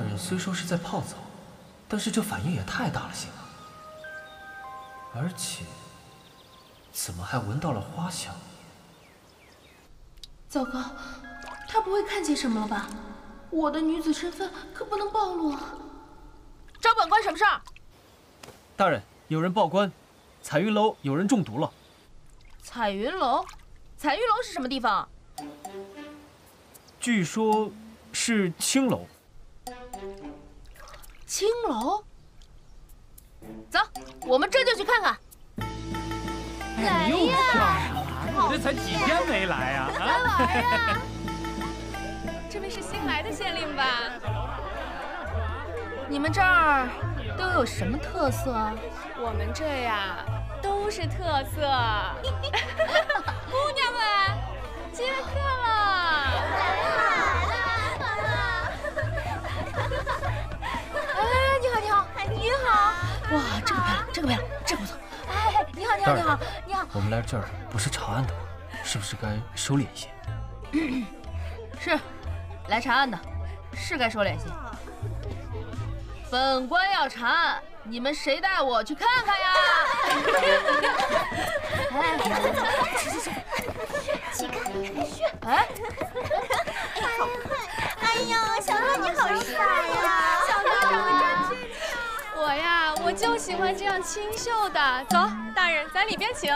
大人虽说是在泡澡，但是这反应也太大了些吧？而且，怎么还闻到了花香？糟糕，他不会看见什么了吧？我的女子身份可不能暴露啊！找本官什么事儿？大人，有人报官，彩云楼有人中毒了。彩云楼？彩云楼是什么地方？据说，是青楼。青楼，走，我们这就去看看。哎又漂亮了，你这才几天没来呀？啊！这位 是新来的县令吧？你们这儿都有什么特色？我们这呀都是特色。姑娘们，接客这个漂亮，这个不错。哎，你好，你好，你好，你好。我们来这儿不是查案的吗？是不是该收敛一些？是，来查案的，是该收敛些。本官要查案，你们谁带我去看看呀？哎，去去去，起开，去。哎，哎呦，小哥你好帅呀！就喜欢这样清秀的。走，大人，咱里边请。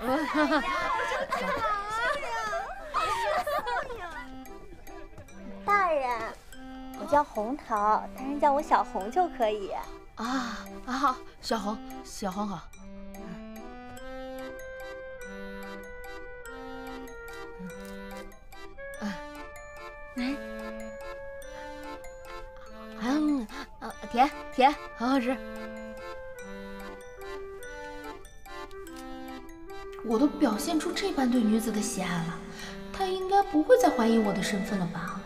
大人，我叫红桃，大人叫我小红就可以。啊啊，好，小红，小红好。嗯，嗯，嗯，啊，甜甜，好好吃。我都表现出这般对女子的喜爱了，她应该不会再怀疑我的身份了吧？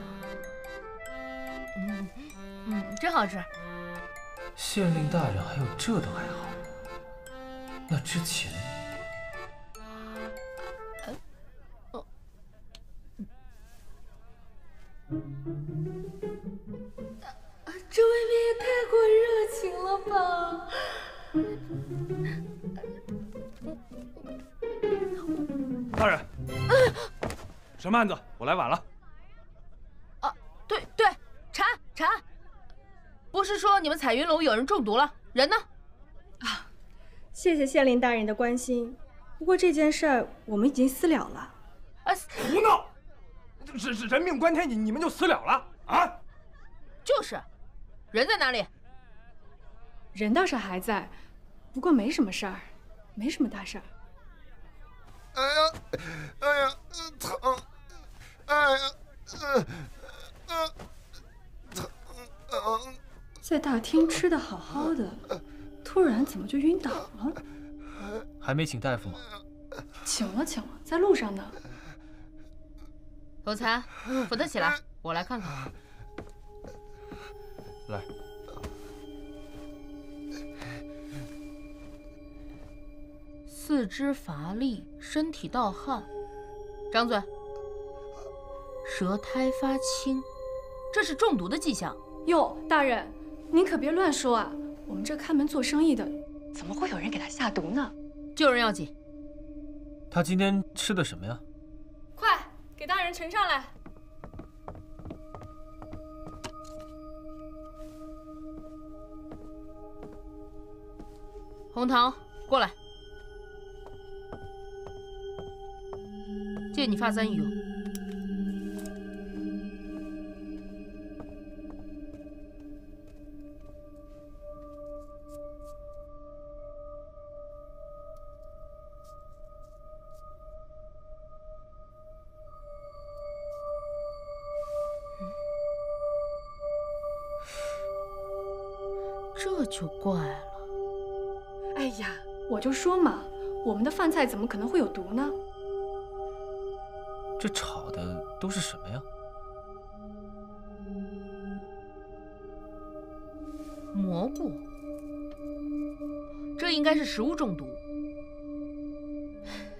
嗯嗯，真好吃。县令大人还有这等爱好，那之前……案子？我来晚了。啊，对对，查查。不是说你们彩云楼有人中毒了，人呢？啊，谢谢县令大人的关心。不过这件事儿我们已经私了了。啊，胡闹！是是人命关天，你你们就私了了啊？就是，人在哪里？人倒是还在，不过没什么事儿，没什么大事儿。哎呀，哎呀，疼！在大厅吃的好好的，突然怎么就晕倒了？还没请大夫吗？请了，请了，在路上呢。总裁，扶他起来，我来看看。来。四肢乏力，身体盗汗，张嘴。舌苔发青，这是中毒的迹象。哟，大人。您可别乱说啊！我们这开门做生意的，怎么会有人给他下毒呢？救人要紧。他今天吃的什么呀？快给大人盛上来。红桃，过来，借你发簪一用。这就怪了。哎呀，我就说嘛，我们的饭菜怎么可能会有毒呢？这炒的都是什么呀？蘑菇，这应该是食物中毒。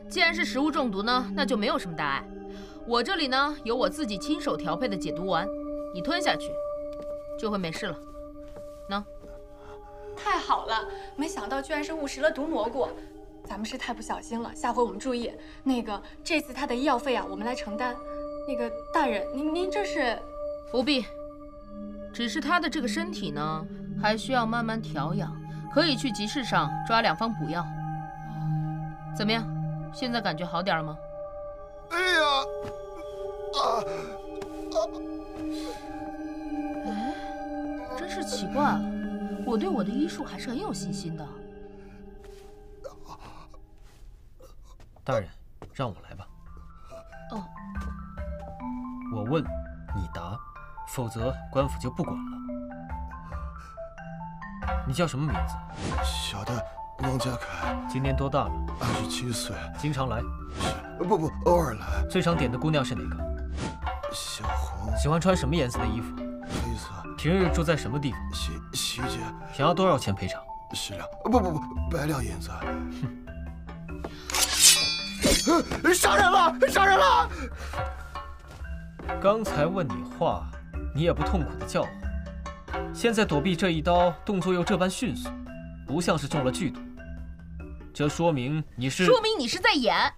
既然是食物中毒呢，那就没有什么大碍。我这里呢有我自己亲手调配的解毒丸，你吞下去就会没事了。想到居然是误食了毒蘑菇，咱们是太不小心了，下回我们注意。那个这次他的医药费啊，我们来承担。那个大人，您您这是不必，只是他的这个身体呢，还需要慢慢调养，可以去集市上抓两方补药。怎么样，现在感觉好点了吗？哎呀，啊啊！哎，真是奇怪了，我对我的医术还是很有信心的。大人，让我来吧。哦。我问，你答，否则官府就不管了。你叫什么名字？小的王家凯。今年多大了？二十七岁。经常来？是，不不，偶尔来。最常点的姑娘是哪个？小红。喜欢穿什么颜色的衣服？黑色。平日住在什么地方？洗洗衣间。想要多少钱赔偿？十两。不不不，百两银子。哼！杀人了！杀人了！刚才问你话，你也不痛苦的叫唤。现在躲避这一刀，动作又这般迅速，不像是中了剧毒。这说明你是……说明你是在演。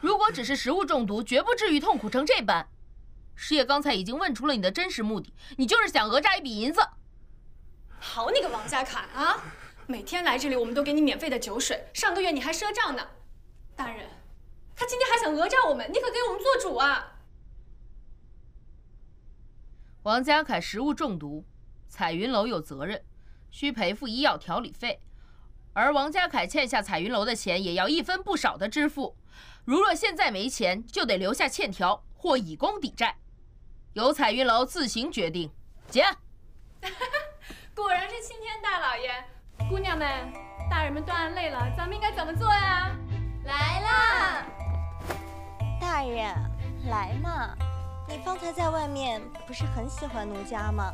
如果只是食物中毒，绝不至于痛苦成这般。师爷刚才已经问出了你的真实目的，你就是想讹诈一笔银子。好你个王家凯啊！每天来这里，我们都给你免费的酒水，上个月你还赊账呢。大人，他今天还想讹诈我们，你可给我们做主啊！王家凯食物中毒，彩云楼有责任，需赔付医药调理费，而王家凯欠下彩云楼的钱也要一分不少的支付。如若现在没钱，就得留下欠条或以工抵债，由彩云楼自行决定。结案。果然是青天大老爷，姑娘们，大人们断案累了，咱们应该怎么做呀？来啦，大人，来嘛。你方才在外面不是很喜欢奴家吗？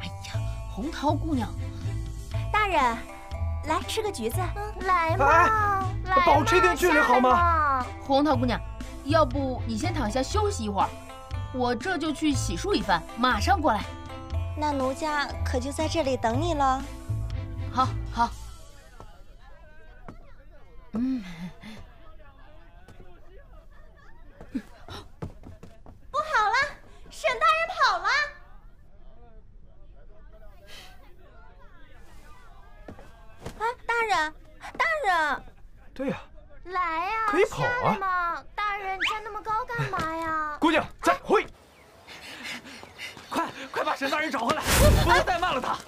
哎呀，红桃姑娘，大人，来吃个橘子，来嘛，来保持一点距离好吗？红桃姑娘，要不你先躺下休息一会儿，我这就去洗漱一番，马上过来。那奴家可就在这里等你了。好，好。嗯。沈大人跑了！哎，大人，大人！对呀，来呀，可以跑啊！嘛，大人站那么高干嘛呀？姑娘，再会！快快把沈大人找回来，不能怠慢了他。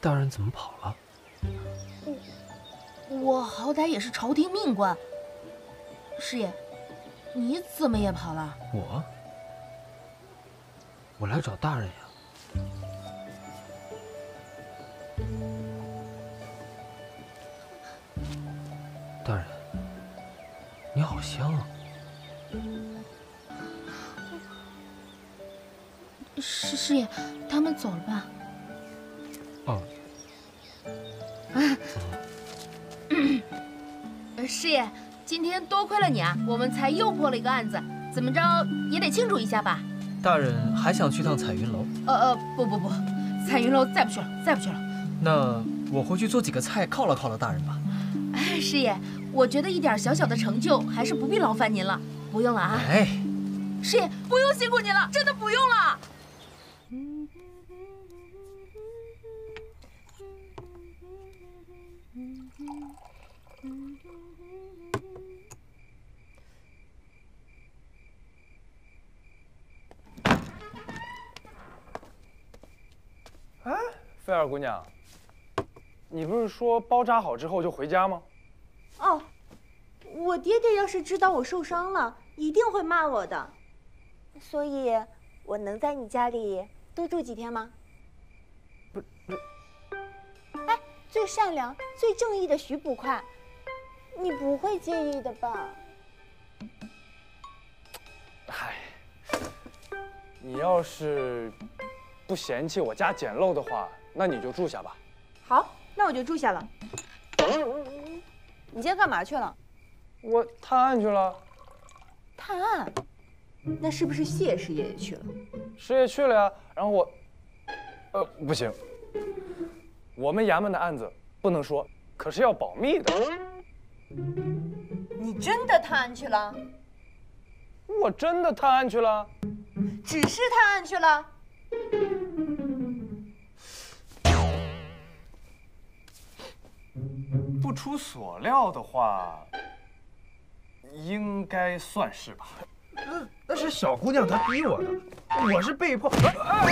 大人怎么跑了？我好歹也是朝廷命官，师爷，你怎么也跑了？我，我来找大人呀。好香啊！师师爷，他们走了吧？哦。师爷，今天多亏了你啊，我们才又破了一个案子，怎么着也得庆祝一下吧？大人还想去趟彩云楼？呃呃，不不不，彩云楼再不去了，再不去了。那我回去做几个菜犒劳犒劳大人吧。哎，师爷，我觉得一点小小的成就还是不必劳烦您了，不用了啊。哎，师爷，不用辛苦您了，真的不用了。哎菲儿姑娘，你不是说包扎好之后就回家吗？哦，我爹爹要是知道我受伤了，一定会骂我的。所以，我能在你家里多住几天吗？不不。哎，最善良、最正义的徐捕快，你不会介意的吧？嗨，你要是不嫌弃我家简陋的话，那你就住下吧。好，那我就住下了。你今天干嘛去了？我探案去了。探案？那是不是谢师爷也去了？师爷去了呀。然后我，呃，不行，我们衙门的案子不能说，可是要保密的。你真的探案去了？我真的探案去了。只是探案去了？出所料的话，应该算是吧。那那是小姑娘她逼我的，我是被迫。够了，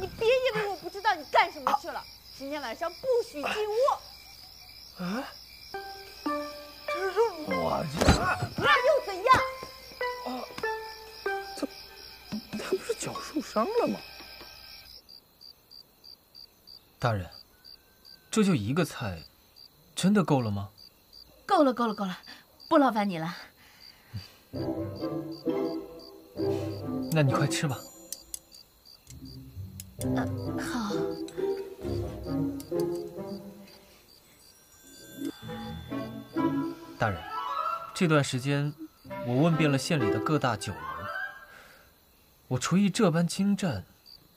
你别以为我不知道你干什么去了。今天晚上不许进屋。啊？这是我家。那又怎样？啊，他他不是脚受伤了吗？大人，这就一个菜，真的够了吗？够了，够了，够了，不劳烦你了。那你快吃吧。呃，好。大人，这段时间我问遍了县里的各大酒楼，我厨艺这般精湛，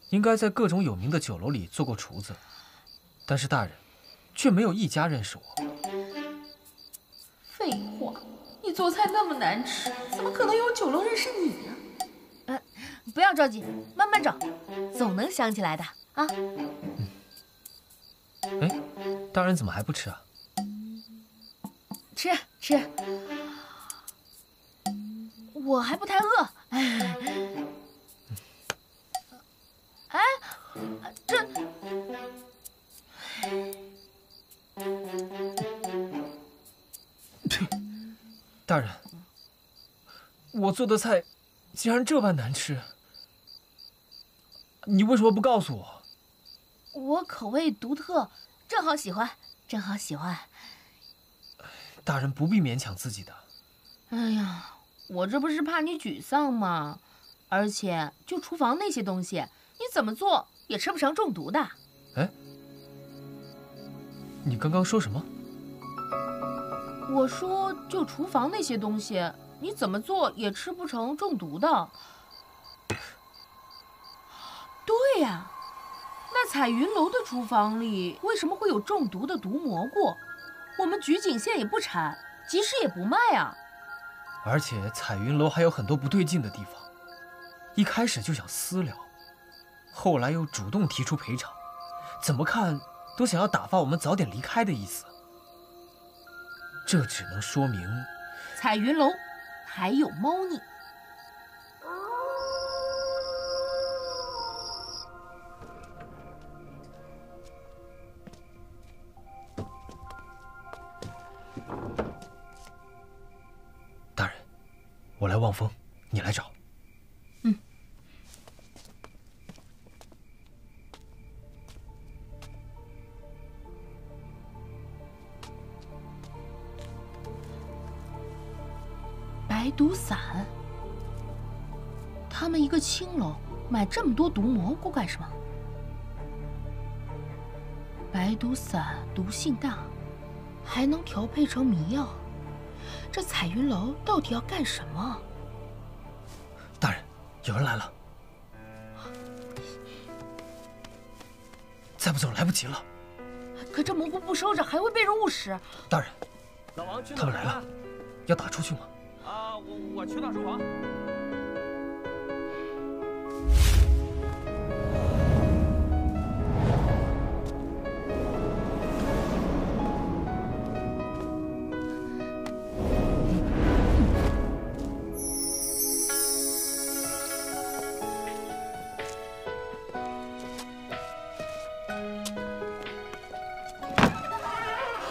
应该在各种有名的酒楼里做过厨子，但是大人，却没有一家认识我。废话，你做菜那么难吃，怎么可能有酒楼认识你呢？呃，不要着急，慢慢找，总能想起来的啊。哎，大人怎么还不吃啊？吃吃，我还不太饿。哎，哎，这。大人，我做的菜竟然这般难吃，你为什么不告诉我？我口味独特，正好喜欢，正好喜欢。大人不必勉强自己的。哎呀，我这不是怕你沮丧吗？而且就厨房那些东西，你怎么做也吃不成中毒的。哎，你刚刚说什么？我说，就厨房那些东西，你怎么做也吃不成中毒的。对呀，那彩云楼的厨房里为什么会有中毒的毒蘑菇？我们菊景县也不产，集市也不卖啊。而且彩云楼还有很多不对劲的地方，一开始就想私了，后来又主动提出赔偿，怎么看都想要打发我们早点离开的意思。这只能说明，彩云楼还有猫腻。大人，我来望风，你来找。白毒散，他们一个青楼买这么多毒蘑菇干什么？白毒散毒性大，还能调配成迷药。这彩云楼到底要干什么？大人，有人来了，再不走来不及了。可这蘑菇不收着，还会被人误食。大人，老王去他们来了，要打出去吗？我我去趟书房。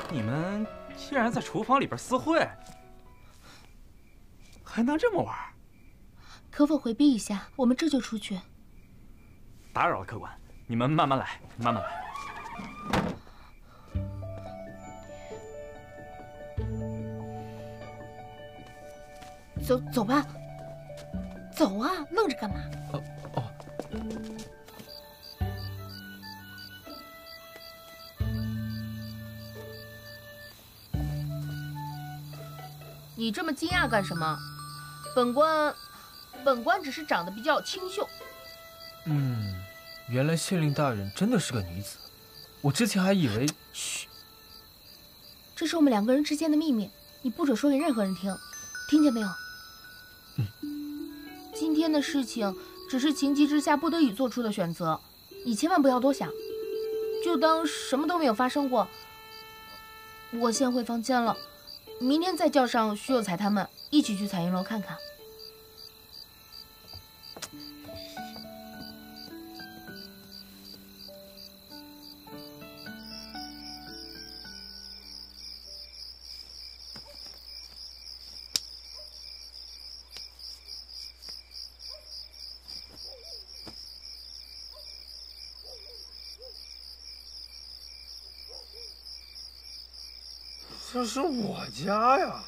你们竟然在厨房里边私会，还能这么玩？可否回避一下？我们这就出去。打扰了，客官，你们慢慢来，慢慢来。走走吧，走啊，愣着干嘛？哦哦。你这么惊讶干什么？本官，本官只是长得比较清秀。嗯，原来县令大人真的是个女子，我之前还以为……嘘，这是我们两个人之间的秘密，你不准说给任何人听，听见没有？嗯。今天的事情只是情急之下不得已做出的选择，你千万不要多想，就当什么都没有发生过。我先回房间了。明天再叫上徐有才他们一起去彩云楼看看。这是我家呀！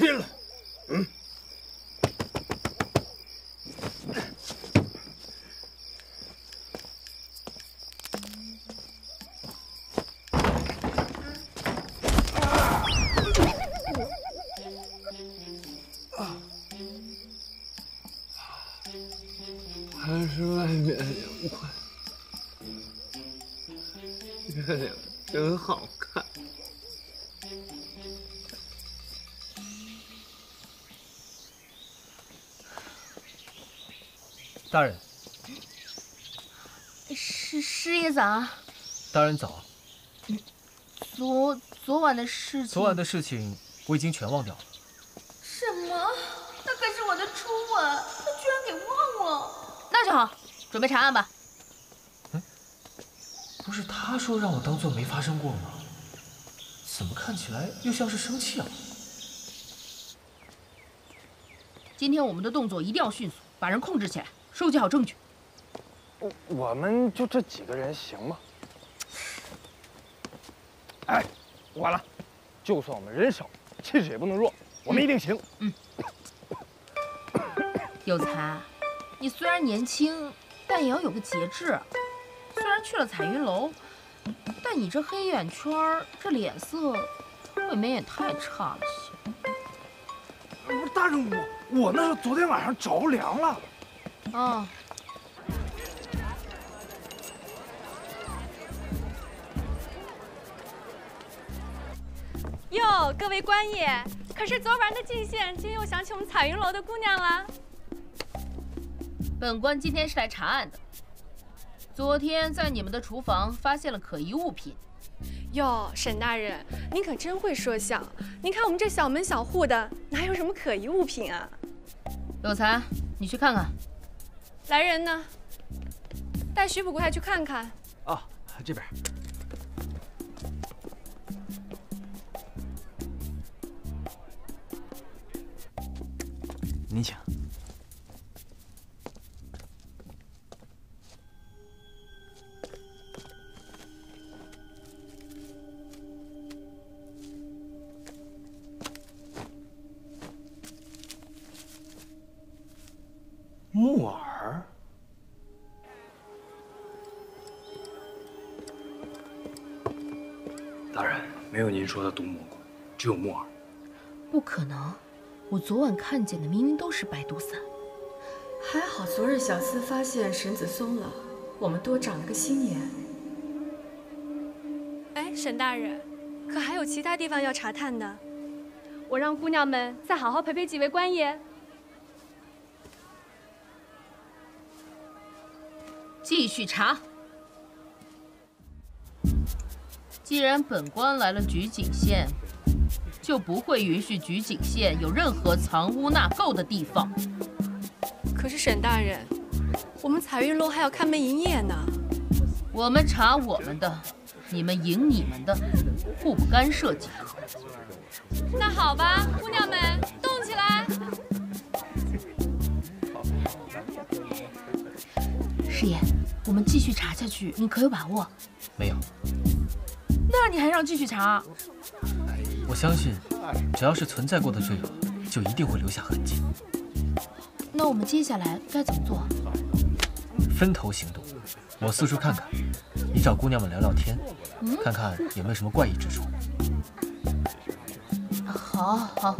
我大人。师师爷早。大人早。昨昨晚的事情。昨晚的事情我已经全忘掉了。什么？那可是我的初吻，他居然给忘了。那就好，准备查案吧。不是他说让我当做没发生过吗？怎么看起来又像是生气啊？今天我们的动作一定要迅速，把人控制起来，收集好证据。我我们就这几个人行吗？哎，不管了，就算我们人少，气势也不能弱，我们一定行。嗯。有才，你虽然年轻，但也要有个节制。虽然去了彩云楼，但你这黑眼圈，这脸色，未免也太差了些。不是大人，我我那是昨天晚上着凉了。啊。哟，各位官爷，可是昨晚的进献，今又想起我们彩云楼的姑娘了。本官今天是来查案的。昨天在你们的厨房发现了可疑物品。哟，沈大人，您可真会说笑。您看我们这小门小户的，哪有什么可疑物品啊？有才，你去看看。来人呢？带徐捕快去看看。哦，这边。您请。木耳，没有您说的毒蘑菇，只有木耳。不可能，我昨晚看见的明明都是白毒散。还好昨日小厮发现绳子松了，我们多长了个心眼。哎，沈大人，可还有其他地方要查探的？我让姑娘们再好好陪陪几位官爷。继续查。既然本官来了菊景县，就不会允许菊景县有任何藏污纳垢的地方。可是沈大人，我们彩云楼还要开门营业呢。我们查我们的，你们营你们的，互不干涉即可。那好吧，姑娘们，动起来！师爷，我们继续查下去，你可有把握？没有。那你还让继续查？哎我相信，只要是存在过的罪恶，就一定会留下痕迹。那我们接下来该怎么做？分头行动，我四处看看，你找姑娘们聊聊天，看看有没有什么怪异之处。好好。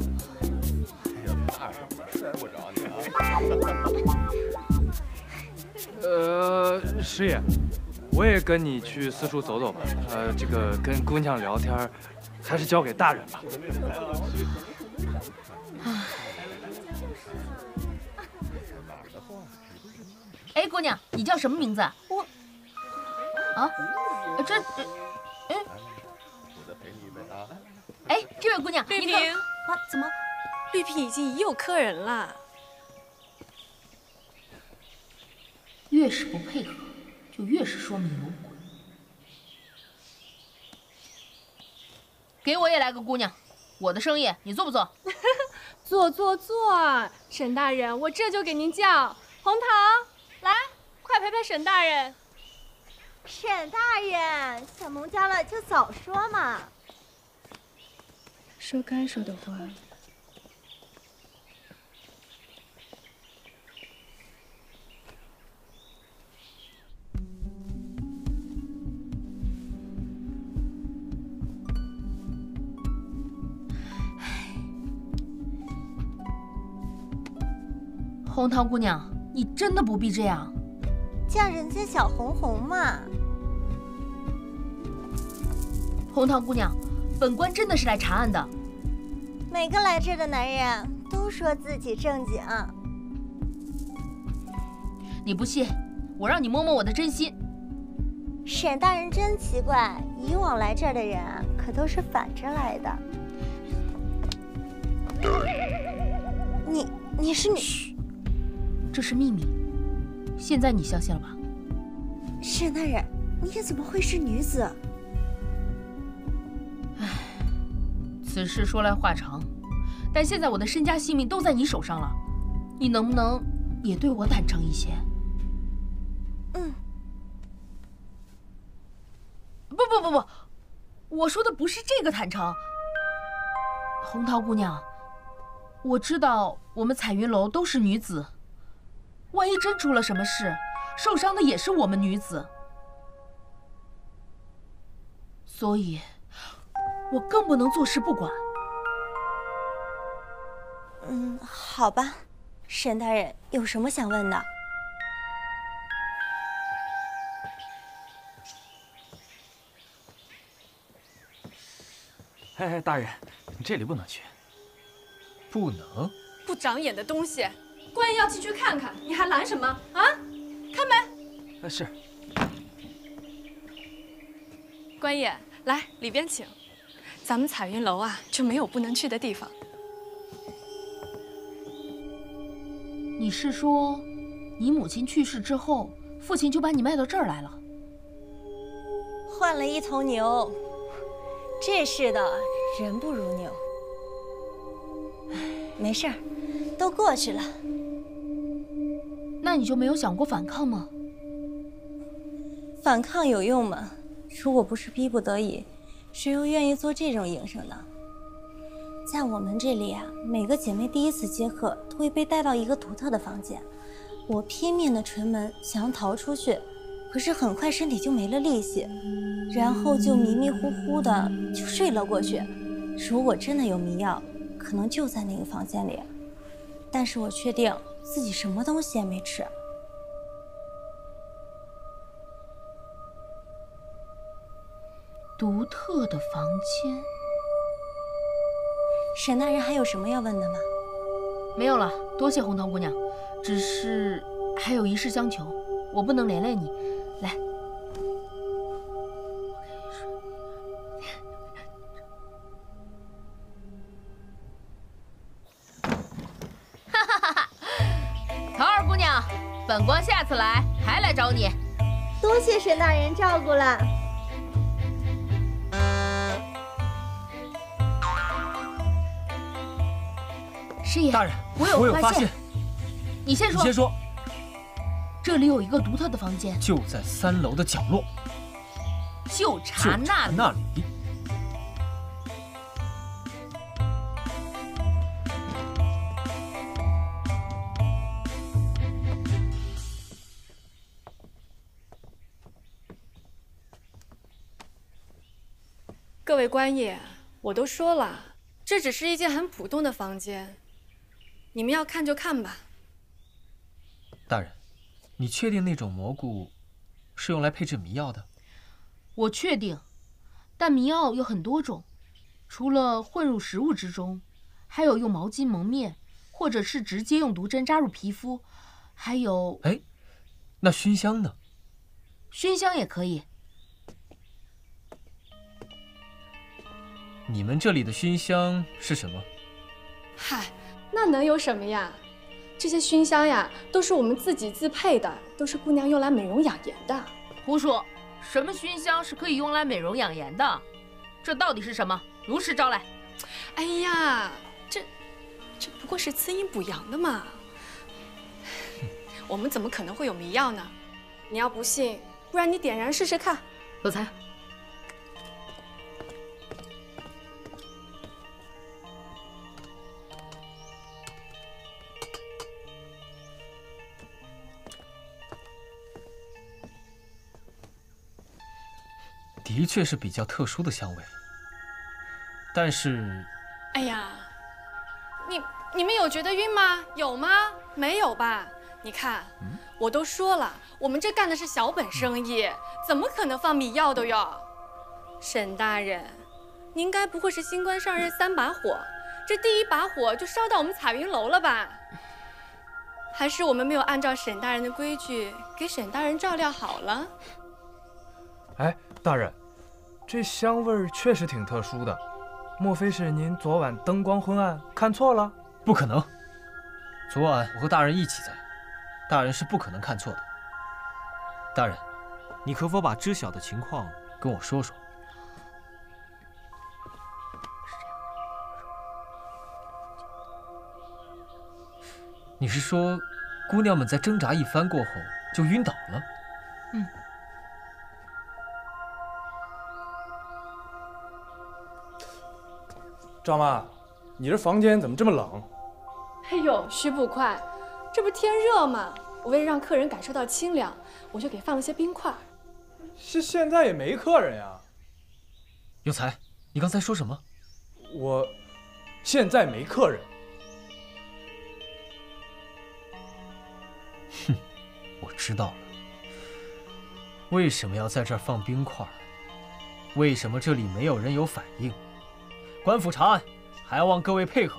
呃，师爷，我也跟你去四处走走吧。呃，这个跟姑娘聊天，还是交给大人吧。哎，姑娘，你叫什么名字？我。啊？这这，哎。哎，这位姑娘，绿萍。啊？怎么？绿萍已经已有客人了。越是不配合，就越是说明有鬼。给我也来个姑娘，我的生意你做不做？做做做，沈大人，我这就给您叫红桃，来，快陪陪沈大人。沈大人，小农家了就早说嘛。说该说的话。红糖姑娘，你真的不必这样，叫人家小红红嘛。红糖姑娘，本官真的是来查案的。每个来这的男人都说自己正经。你不信，我让你摸摸我的真心。沈大人真奇怪，以往来这儿的人可都是反着来的。你你是女？这是秘密，现在你相信了吧？沈大人，你也怎么会是女子？唉，此事说来话长，但现在我的身家性命都在你手上了，你能不能也对我坦诚一些？嗯。不不不不，我说的不是这个坦诚。红桃姑娘，我知道我们彩云楼都是女子。万一真出了什么事，受伤的也是我们女子，所以，我更不能坐视不管。嗯，好吧，沈大人有什么想问的？哎哎，大人，你这里不能去。不能？不长眼的东西！官爷要进去看看，你还拦什么啊？开门。啊，是。官爷，来里边请。咱们彩云楼啊，就没有不能去的地方。你是说，你母亲去世之后，父亲就把你卖到这儿来了？换了一头牛。这世道，人不如牛。没事儿，都过去了。那你就没有想过反抗吗？反抗有用吗？如果不是逼不得已，谁又愿意做这种营生呢？在我们这里啊，每个姐妹第一次接客都会被带到一个独特的房间。我拼命的捶门，想要逃出去，可是很快身体就没了力气，然后就迷迷糊糊的就睡了过去。如果真的有迷药，可能就在那个房间里。但是我确定。自己什么东西也没吃。独特的房间。沈大人还有什么要问的吗？没有了，多谢红桃姑娘。只是还有一事相求，我不能连累你。来。人照顾了。师爷，大人，我有发现。你先说。你先说。这里有一个独特的房间，就在三楼的角落。就查那里。那里。各位官爷，我都说了，这只是一间很普通的房间，你们要看就看吧。大人，你确定那种蘑菇是用来配制迷药的？我确定，但迷药有很多种，除了混入食物之中，还有用毛巾蒙面，或者是直接用毒针扎入皮肤，还有……哎，那熏香呢？熏香也可以。你们这里的熏香是什么？嗨，那能有什么呀？这些熏香呀，都是我们自己自配的，都是姑娘用来美容养颜的。胡说！什么熏香是可以用来美容养颜的？这到底是什么？如实招来。哎呀，这这不过是滋阴补阳的嘛。我们怎么可能会有迷药呢？你要不信，不然你点燃试试看。有才。的确是比较特殊的香味，但是，哎呀，你你们有觉得晕吗？有吗？没有吧？你看，我都说了，我们这干的是小本生意，怎么可能放迷药的哟？沈大人，您该不会是新官上任三把火，这第一把火就烧到我们彩云楼了吧？还是我们没有按照沈大人的规矩给沈大人照料好了？哎，大人，这香味儿确实挺特殊的，莫非是您昨晚灯光昏暗看错了？不可能，昨晚我和大人一起在，大人是不可能看错的。大人，你可否把知晓的情况跟我说说？你是说，姑娘们在挣扎一番过后就晕倒了？嗯。赵妈，你这房间怎么这么冷？哎呦，徐捕快，这不天热吗？我为了让客人感受到清凉，我就给放了些冰块。现现在也没客人呀。有才，你刚才说什么？我现在没客人。哼，我知道了。为什么要在这儿放冰块？为什么这里没有人有反应？官府查案，还望各位配合。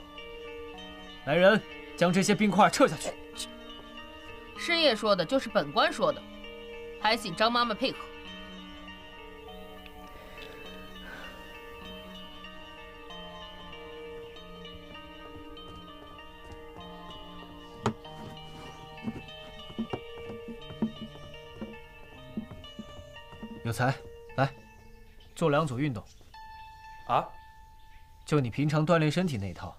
来人，将这些冰块撤下去。师爷说的就是本官说的，还请张妈妈配合。有才，来，做两组运动。啊？就你平常锻炼身体那套。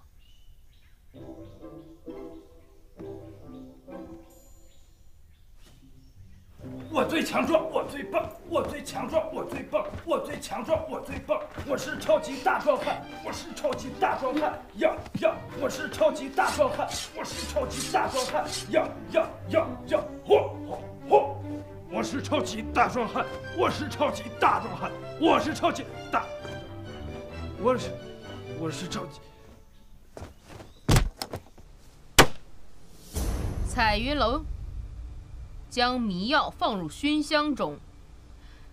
我最强壮，我最棒，我最强壮，我最棒，我最强壮，我最棒，我是超级大壮汉，我是超级大壮汉，呀呀，我是超级大壮汉，我是超级大壮汉，呀呀呀呀，嚯嚯嚯，我是超级大壮汉，我是超级大壮汉，我是超级大，我是。我是着急。彩云楼将迷药放入熏香中，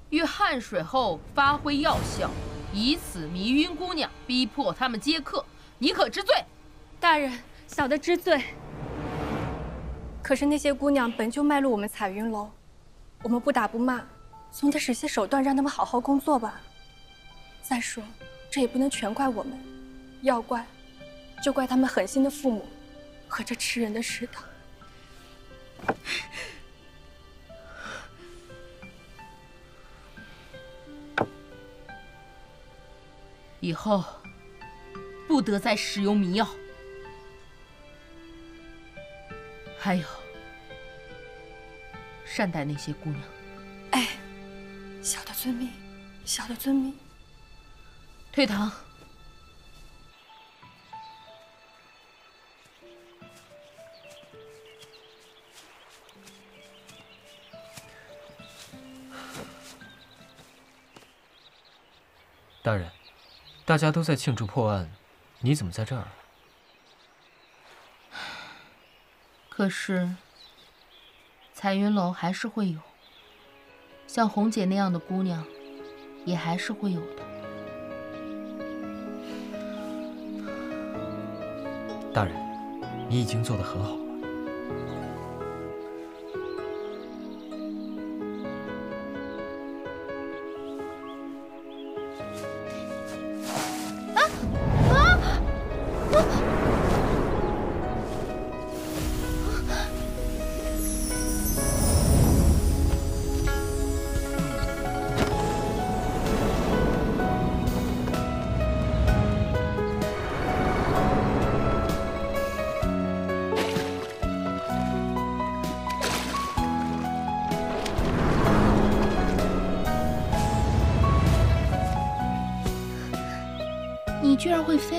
遇汗水后发挥药效，以此迷晕姑娘，逼迫他们接客。你可知罪？大人，小的知罪。可是那些姑娘本就卖入我们彩云楼，我们不打不骂，总得使些手段让他们好好工作吧。再说，这也不能全怪我们。要怪，就怪他们狠心的父母和这吃人的食堂。以后不得再使用迷药。还有，善待那些姑娘。哎，小的遵命，小的遵命。退堂。大人，大家都在庆祝破案，你怎么在这儿？可是，彩云楼还是会有，像红姐那样的姑娘，也还是会有的。大人，你已经做得很好你居然会飞！